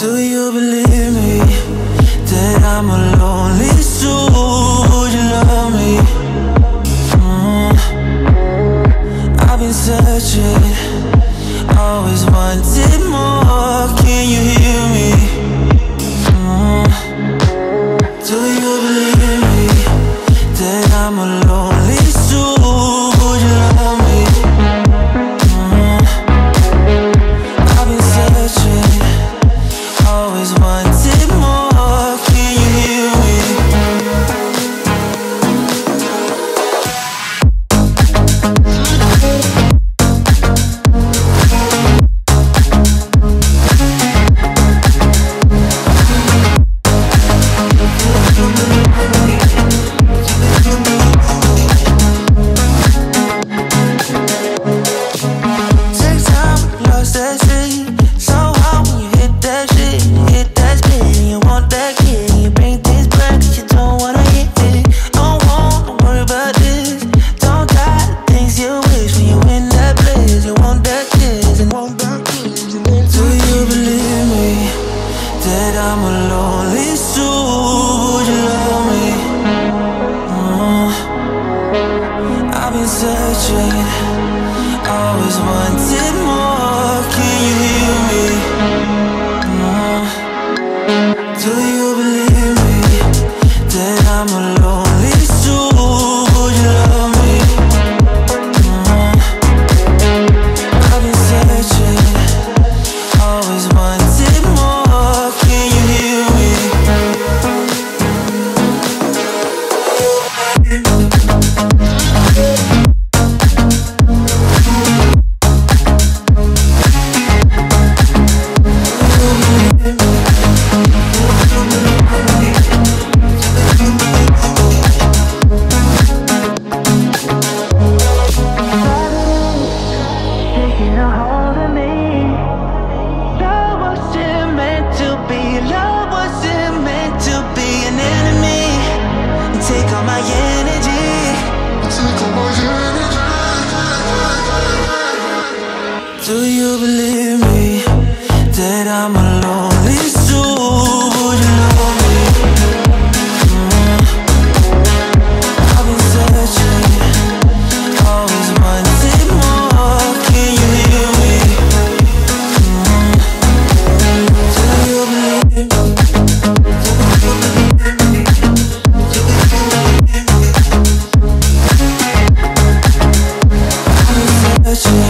Do you believe me that I'm a lonely soul? Would you love me? Mm. I've been searching, always wanted more. Can you hear me? Mm. Do you believe me that I'm alone? Do you believe me that I'm a lonely soul? Would you love me? Mm -hmm. I've been searching, always wanting more. Can you hear me? Mm -hmm. Do you believe? Do you believe? I've been searching.